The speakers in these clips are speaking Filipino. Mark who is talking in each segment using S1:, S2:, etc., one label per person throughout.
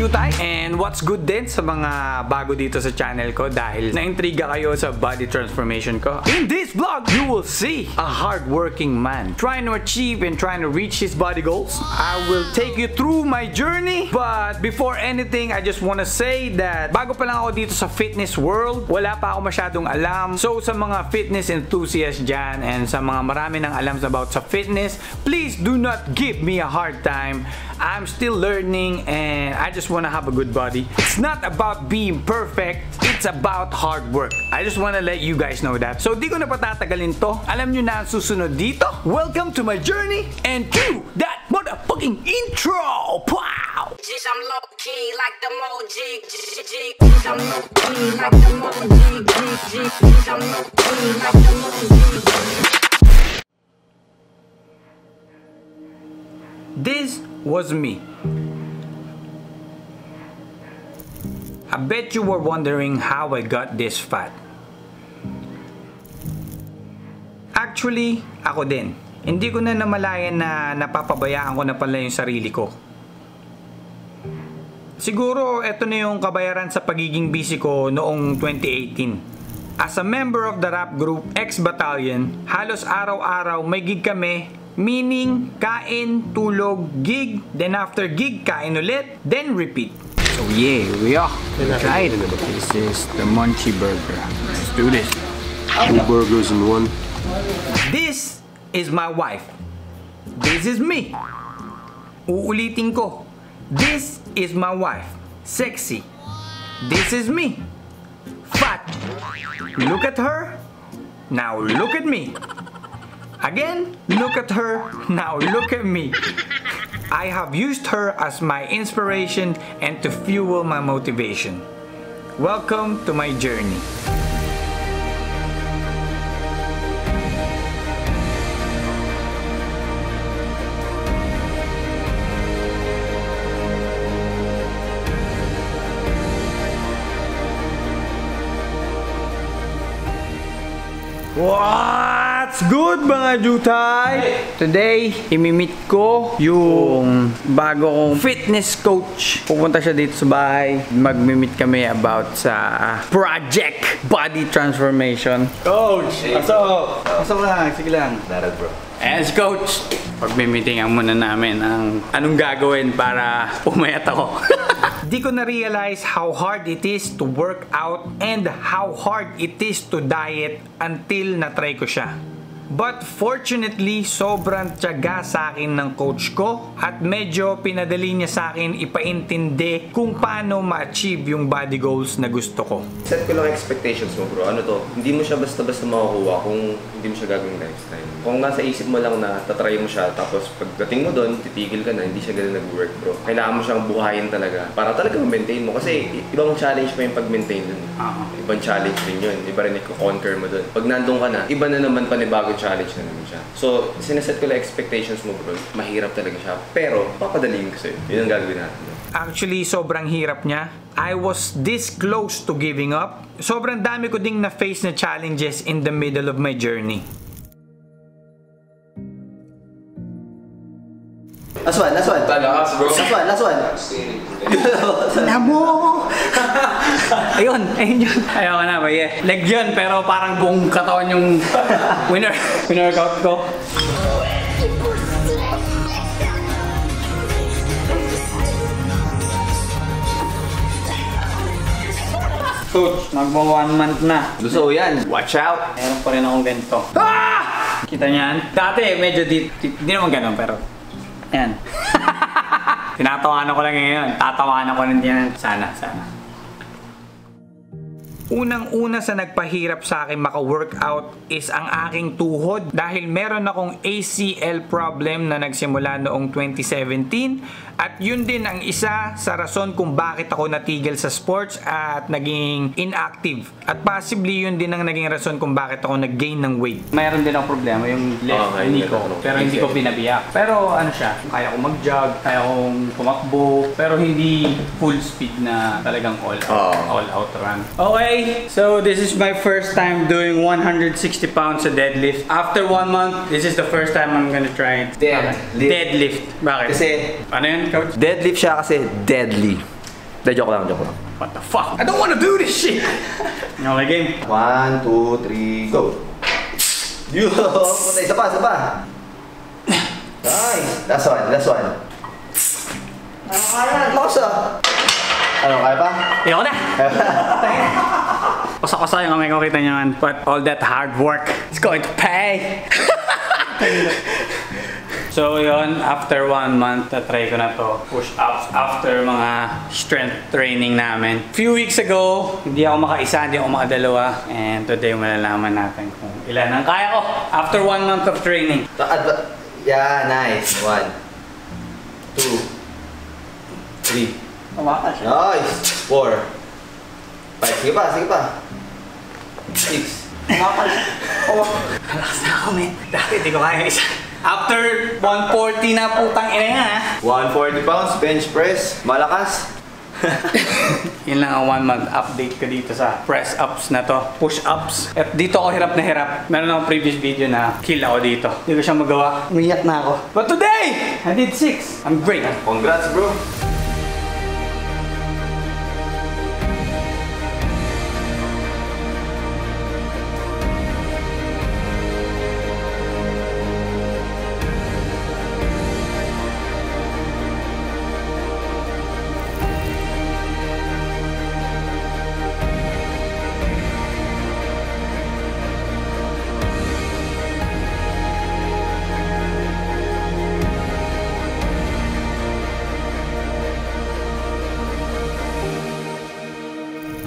S1: Jutay! And what's good din sa mga bago dito sa channel ko dahil naintriga kayo sa body transformation ko. In this vlog, you will see a hardworking man trying to achieve and trying to reach his body goals. I will take you through my journey. But before anything, I just wanna say that bago pa lang ako dito sa fitness world, wala pa ako masyadong alam. So sa mga fitness enthusiasts dyan and sa mga marami ng alam about sa fitness, please do not give me a hard time. I'm still learning and I just want to have a good body. It's not about being perfect, it's about hard work. I just want to let you guys know that. So di ko na patatagalin to. Alam nyo na ang susunod dito. Welcome to my journey and to that motherfucking intro! Wow!
S2: Jish, I'm low key like the Mo jig, jig, jig. Jish, I'm low key like the Mo jig, jig, jig. Jish, I'm low key like the Mo jig, jig.
S1: This was me. I bet you were wondering how I got this fat. Actually, ako din. Hindi ko na namalayan na napapabayaan ko na pala yung sarili ko. Siguro ito na yung kabayaran sa pagiging busy ko noong 2018. As a member of the rap group X Battalion, halos araw-araw may gig kami Meaning, kain, tulog, gig, then after gig, kain ulit, then repeat. So yeah, we are. Right. This is the Munchie Burger. Let's do this.
S3: Two burgers in one.
S1: This is my wife. This is me. Uulitin ko. This is my wife. Sexy. This is me. Fat. Look at her. Now look at me. Again, look at her. Now look at me. I have used her as my inspiration and to fuel my motivation. Welcome to my journey. What's good mga Jutay? Today, imimit ko yung bago kong fitness coach. Pupunta siya dito sa bahay. Magmimit kami about sa project body transformation. Coach! Pasok! Pasok lang, sige lang.
S3: Darag bro.
S1: Si Coach. Pagmimitingan muna namin ang anong gagawin para pumayat ako. Di ko na-realize how hard it is to work out and how hard it is to diet until na-try ko siya. But fortunately, sobrang tiyaga sa akin ng coach ko at medyo pinadali niya sa akin ipaintindi kung paano ma-achieve yung body goals na gusto ko.
S3: Set ko lang expectations mo bro. Ano to? Hindi mo siya basta-basta makukuha kung hindi mo siya gagawing lifestyle. Kung nasa isip mo lang na tatry mo siya tapos pagdating mo doon, titigil ka na, hindi siya ganun nag-work bro. Kailangan mo siyang buhayin talaga para talaga ma-maintain mo. Kasi ibang challenge pa yung pag-maintain dun.
S1: Ah.
S3: Ibang challenge din yun. Iba rin i-conquer mo dun. Pag nandun ka na, iba na naman panibagong challenge na naman siya. So, sineset ko lang expectations mo bro. Mahirap talaga siya. Pero, papadaliin ko sa'yo. Yun ang gagawin natin. bro.
S1: Actually, sobrang hirap niya. I was this close to giving up. Sobrang dami ko ding na-face na challenges in the middle of my journey.
S4: Last one, last one.
S5: Talakas, bro.
S4: Last one, last one.
S1: Namo! ayun, ayun yun. Ayaw na, baye. Leg yun, pero parang buong katawan yung winner. Winner-workout ko. Coach, nagmo one month na.
S4: Gusto ko yan.
S1: Watch out! Meron pa rin akong ganito. Ah! Kita niyan? Dati, medyo di, di, di naman ganun, pero... Ayan. Tinatawanan ko lang ngayon. Tatawanan ko lang yan. Sana, sana. Unang-una sa nagpahirap sa akin maka-workout is ang aking tuhod dahil meron akong ACL problem na nagsimula noong 2017 at yun din ang isa sa rason kung bakit ako natigil sa sports at naging inactive at possibly yun din ang naging rason kung bakit ako nag-gain ng weight. Mayroon din ako problema yung left
S3: Okay,
S1: knee ko pero hindi ko pinabiyak. Pero ano siya, kaya ko mag-jog, kaya kong tumakbo pero hindi full speed na talagang all out,
S3: Oo.
S1: all out run. Okay, so this is my first time doing 160 pounds a deadlift. After one month, this is the first time I'm gonna try it.
S4: Deadlift.
S1: Deadlift. Bakit?
S4: Kasi
S1: ano yun, coach?
S4: deadlift siya kasi deadly.
S3: De, joke lang, joke lang.
S1: What the fuck? I don't wanna do this shit! okay, game.
S4: One, two, three, go! Yo! Puta, isa pa, isa pa! Nice! Last one, last one. Ano kaya? Lakas ah! Ano, kaya pa?
S1: Ayoko na! Kosa-kosa yung kamay ko, kita nyo man. But all that hard work is going to pay! so yun, after one month, na-try ko na to. Push-ups after mga strength training namin. Few weeks ago, hindi ako makaisa, hindi ako makadalawa. And today, malalaman natin kung ilan ang kaya ko after one month of training.
S4: Yeah, nice. One, two, three.
S1: Tumakas.
S4: Nice! Four. Five. Sige pa, sige pa. Six.
S1: Tumakas. Oh, lakas na ako, man. Dati, di ko kaya isa. After 140 na putang ina yan, ha?
S4: 140 pounds, bench press. Malakas.
S1: Yun lang ang one month update ko dito sa press ups na to. Push ups. At dito ako hirap na hirap. Meron akong previous video na kill ako dito. Hindi ko siya magawa. Umiyak na ako. But today, I did 6. I'm great.
S4: Congrats, bro.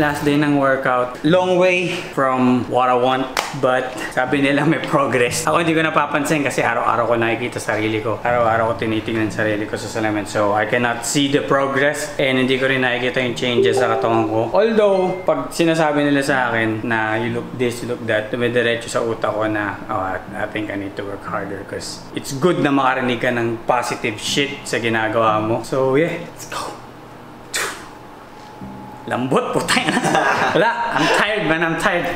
S1: Last day ng workout. Long way from what I want. But sabi nila may progress. Ako hindi ko napapansin kasi araw-araw ko nakikita sarili ko. Araw-araw ko tinitingnan sarili ko sa salamin. So I cannot see the progress and hindi ko rin nakikita yung changes sa katawan ko. Although, pag sinasabi nila sa akin na you look this, you look that, dumidiretso sa utak ko na oh, I, think I need to work harder because it's good na makarinig ka ng positive shit sa ginagawa mo. So yeah, let's go. Lambot, putang ina. Wala, I'm tired man, I'm tired.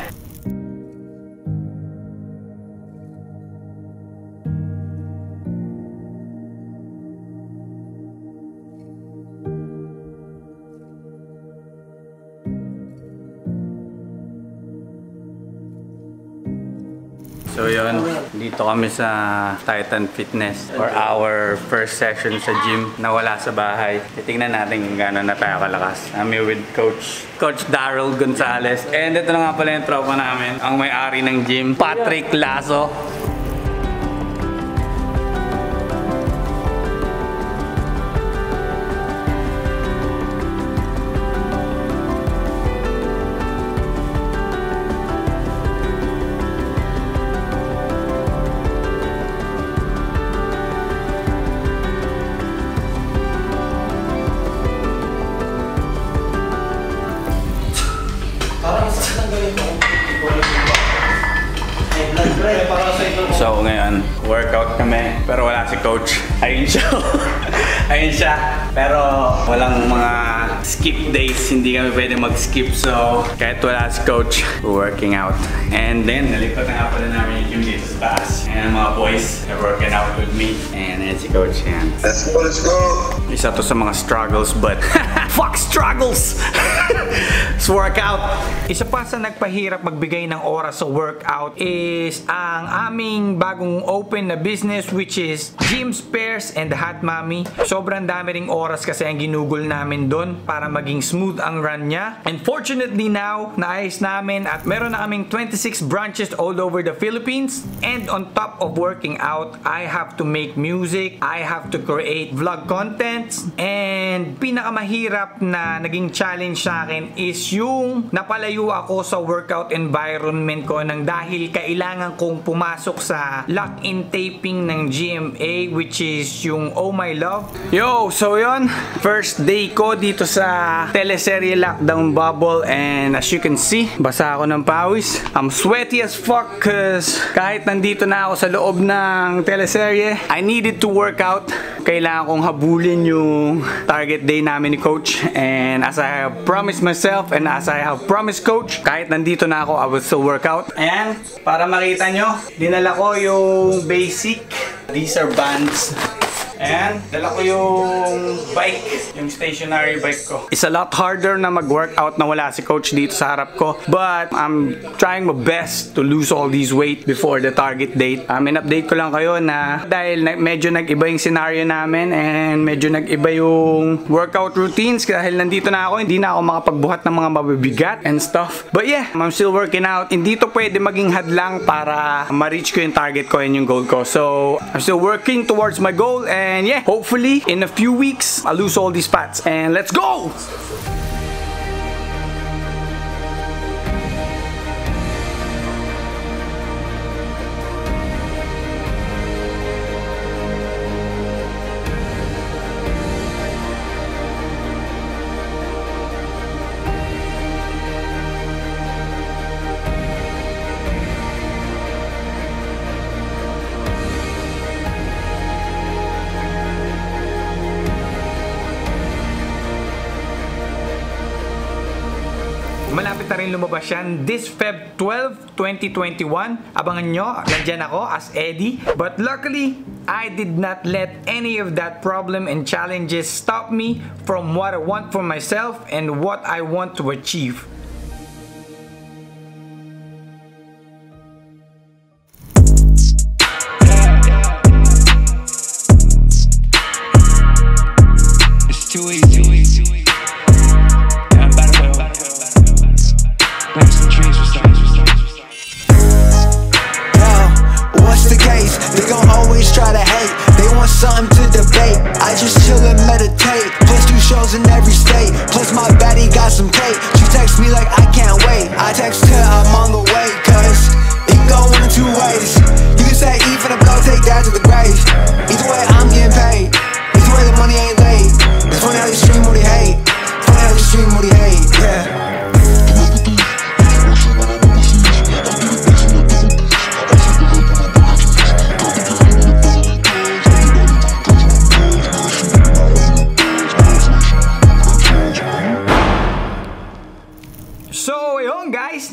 S1: So yun, dito kami sa Titan Fitness for our first session sa gym na wala sa bahay. Titingnan natin kung gaano na tayo kalakas. I'm here with Coach Coach Daryl Gonzalez. And ito na nga pala yung tropa namin, ang may-ari ng gym, Patrick Lazo. Coach. Ayun siya. Ayun siya. Pero walang mga skip days. Hindi kami pwede mag-skip. So kahit wala si coach, working out. And then, nalipat na nga pala namin yung gym dito sa taas. And mga boys are working out with me. And ayan si coach. Yan.
S5: Let's go, let's go.
S1: Isa to sa mga struggles, but fuck struggles! Let's work out! Isa pa sa nagpahirap magbigay ng oras sa workout is ang aming bagong open na business which is Gym Spares and the Hot Mommy. Sobrang dami ring oras kasi ang ginugol namin doon para maging smooth ang run niya. And fortunately now, naayos namin at meron na kaming 26 branches all over the Philippines. And on top of working out, I have to make music, I have to create vlog contents, and pinakamahirap na naging challenge sa akin is yung napalayo ako sa workout environment ko nang dahil kailangan kong pumasok sa lock-in taping ng GMA which is yung Oh My Love. Yo, so yon first day ko dito sa teleserye Lockdown Bubble and as you can see, basa ako ng pawis. I'm sweaty as fuck cause kahit nandito na ako sa loob ng teleserye, I needed to work out. Kailangan kong habulin yung target day namin ni coach and as I have promised myself and as I have promised coach, kahit nandito na ako, I will still work out. Ayan, para makita nyo, dinala ko yung basic. These are bands And dala ko yung bike, yung stationary bike ko. It's a lot harder na mag-workout na wala si coach dito sa harap ko. But I'm trying my best to lose all these weight before the target date. Um, in-update ko lang kayo na dahil na, medyo nag-iba yung scenario namin and medyo nag-iba yung workout routines dahil nandito na ako, hindi na ako makapagbuhat ng mga mabibigat and stuff. But yeah, I'm still working out. Hindi to pwede maging hadlang para ma-reach ko yung target ko and yung goal ko. So, I'm still working towards my goal and yeah, hopefully in a few weeks, I'll lose all these fats and let's go! Malapit na rin lumabas yan this Feb 12, 2021. Abangan nyo, nandyan ako as Eddie. But luckily, I did not let any of that problem and challenges stop me from what I want for myself and what I want to achieve.
S6: They gon' always try to hate. They want something to debate. I just chill and meditate. Plus two shows in every state. Plus my baddie got some cake. She texts me like I can't wait. I text her I'm on the way, cause it go one of two ways. You can say E for the blow, take that to the grave.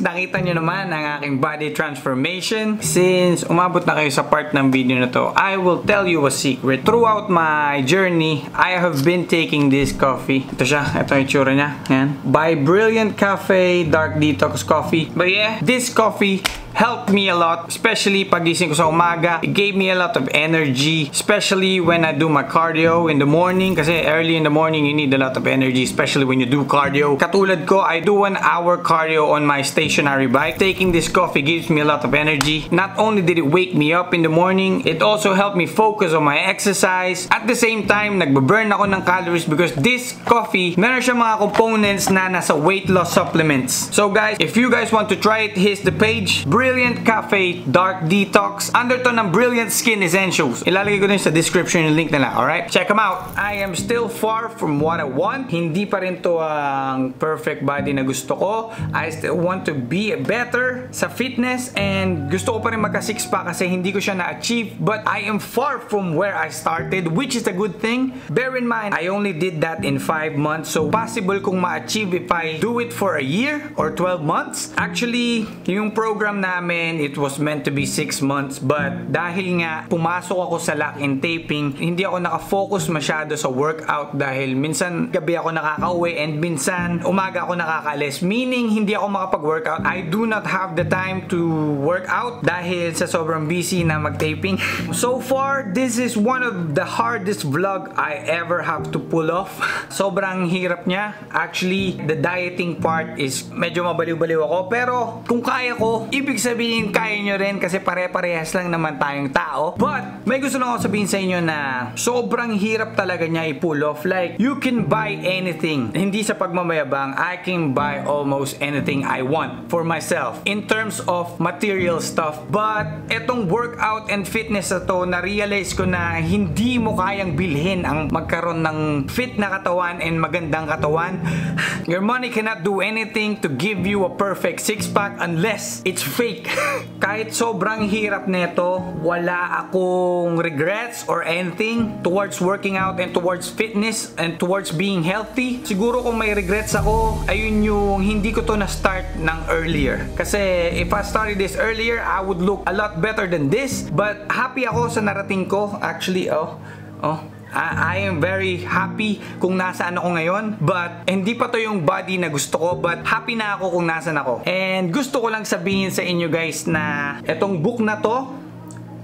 S1: Nakita nyo naman ang aking body transformation. Since umabot na kayo sa part ng video na to, I will tell you a secret. Throughout my journey, I have been taking this coffee. Ito siya, ito yung itsura niya. Yan. By Brilliant Cafe Dark Detox Coffee. But yeah, this coffee helped me a lot, especially pagising ko sa umaga. It gave me a lot of energy, especially when I do my cardio in the morning. Kasi early in the morning, you need a lot of energy, especially when you do cardio. Katulad ko, I do one hour cardio on my stationary bike. Taking this coffee gives me a lot of energy. Not only did it wake me up in the morning, it also helped me focus on my exercise. At the same time, nagbe-burn ako ng calories because this coffee, meron siya mga components na nasa weight loss supplements. So guys, if you guys want to try it, here's the page. Brilliant Cafe Dark Detox. Under to ng Brilliant Skin Essentials. Ilalagay ko din sa description yung link nila. Alright? Check them out. I am still far from what I want. Hindi pa rin to ang perfect body na gusto ko. I still want to be better sa fitness and gusto ko pa rin magka six pack kasi hindi ko siya na-achieve. But I am far from where I started which is a good thing. Bear in mind, I only did that in 5 months. So possible kung ma-achieve if I do it for a year or 12 months. Actually, yung program namin, it was meant to be 6 months. But dahil nga pumasok ako sa lock-in taping, hindi ako nakafocus masyado sa workout dahil minsan gabi ako nakakauwi and minsan umaga ako nakakalis. Meaning, hindi ako makapag-workout. I do not have the time to work out dahil sa sobrang busy na mag-taping. So far, this is one of the hardest vlog I ever have to pull off. Sobrang hirap niya. Actually, the dieting part is medyo mabaliw-baliw ako. Pero kung kaya ko, ibig sabihin kaya nyo rin kasi pare-parehas lang naman tayong tao. But, may gusto lang ako sabihin sa inyo na sobrang hirap talaga niya i-pull off. Like, you can buy anything. Hindi sa pagmamayabang, I can buy almost anything I want for myself in terms of material stuff. But, etong workout and fitness na to, na-realize ko na hindi mo kayang bilhin ang magkaroon ng fit na katawan and magandang katawan. Your money cannot do anything to give you a perfect six-pack unless it's fake. Kahit sobrang hirap nito, wala akong regrets or anything towards working out and towards fitness and towards being healthy. Siguro kung may regrets ako, ayun yung hindi ko to na-start ng earlier. Kasi if I started this earlier, I would look a lot better than this. But happy ako sa narating ko. Actually, oh, Oh, I, I am very happy kung nasaan ako ngayon. But, hindi pa to yung body na gusto ko. But, happy na ako kung nasaan ako. And gusto ko lang sabihin sa inyo guys na etong book na to,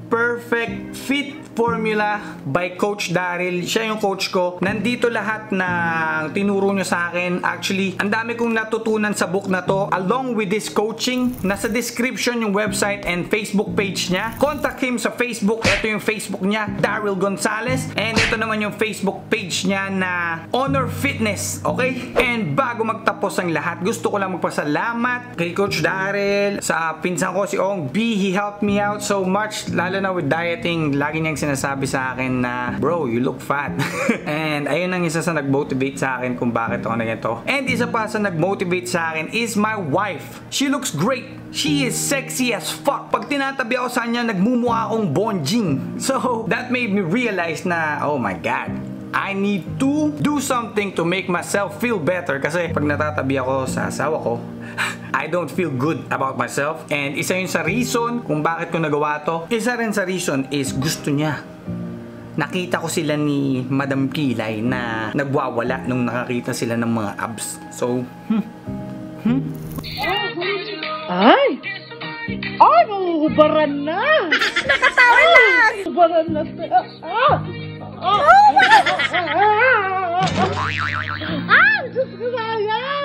S1: Perfect Fit Formula by Coach Daryl. Siya yung coach ko. Nandito lahat na tinuro nyo sa akin. Actually, ang dami kong natutunan sa book na to. Along with this coaching, nasa description yung website and Facebook page niya. Contact him sa Facebook. Ito yung Facebook niya, Daryl Gonzalez. And ito naman yung Facebook page niya na Honor Fitness. Okay? And bago magtapos ang lahat, gusto ko lang magpasalamat kay Coach Daryl, sa pinsan ko si Ong B. He helped me out so much, lalo na with dieting. Lagi niyang sinasabi sa akin na, bro, you look fat. And ayun ang isa sa nag-motivate sa akin kung bakit ako na ganito. And isa pa sa nag-motivate sa akin is my wife. She looks great. She is sexy as fuck. Pag tinatabi ako sa kanya, nagmumukha akong bonjing. So, that made me realize na, oh my God, I need to do something to make myself feel better kasi pag natatabi ako sa asawa ko, I don't feel good about myself. And isa yun sa reason kung bakit ko nagawa to. Isa rin sa reason is gusto niya. Nakita ko sila ni Madam Kilay na nagwawala nung nakakita sila ng mga abs. So, hmm,
S7: Ay! Ay, nauubaran na! Nakatawa lang! Ubaran na siya. Ah! Ah! Ah! Diyos ko sayang!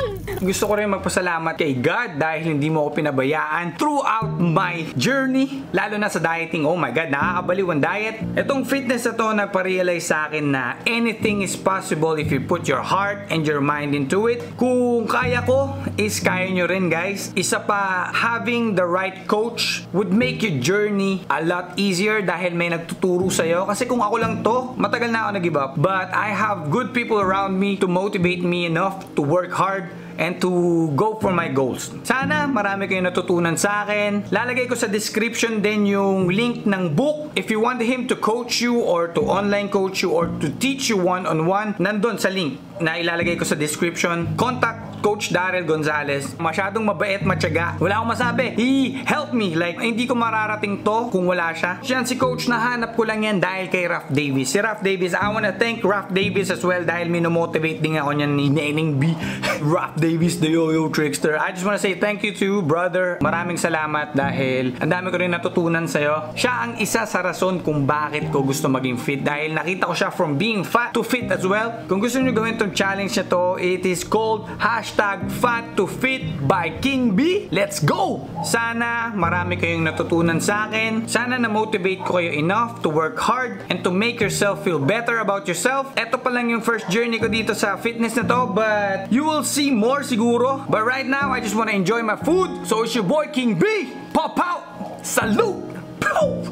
S1: Gusto ko rin magpasalamat kay God dahil hindi mo ako pinabayaan throughout my journey. Lalo na sa dieting. Oh my God, nakakabaliw ang diet. Itong fitness na to nagpa-realize sa akin na anything is possible if you put your heart and your mind into it. Kung kaya ko, is kaya nyo rin guys. Isa pa, having the right coach would make your journey a lot easier dahil may nagtuturo sa'yo. Kasi kung ako lang to, matagal na ako nag-give up. But I have good people around me to motivate me enough to work hard and to go for my goals. Sana marami kayong natutunan sa akin. Lalagay ko sa description din yung link ng book. If you want him to coach you or to online coach you or to teach you one-on-one, nandun sa link na ilalagay ko sa description. Contact Coach Daryl Gonzalez. Masyadong mabait, matyaga. Wala akong masabi. He helped me. Like, hindi ko mararating to kung wala siya. Siya si Coach, nahanap ko lang yan dahil kay Raf Davis. Si Raf Davis, I wanna thank Raf Davis as well dahil minomotivate din ako niyan ni Neneng B. Raf Davis, the yo-yo trickster. I just wanna say thank you to brother. Maraming salamat dahil ang dami ko rin natutunan sa'yo. Siya ang isa sa rason kung bakit ko gusto maging fit dahil nakita ko siya from being fat to fit as well. Kung gusto niyo gawin tong challenge na to, it is called hashtag fat to fit by King B. Let's go! Sana marami kayong natutunan sa akin. Sana na-motivate ko kayo enough to work hard and to make yourself feel better about yourself. Ito pa lang yung first journey ko dito sa fitness na to, but you will see more siguro. But right now, I just wanna enjoy my food. So it's your boy King B. Pop out! Salute! Pow!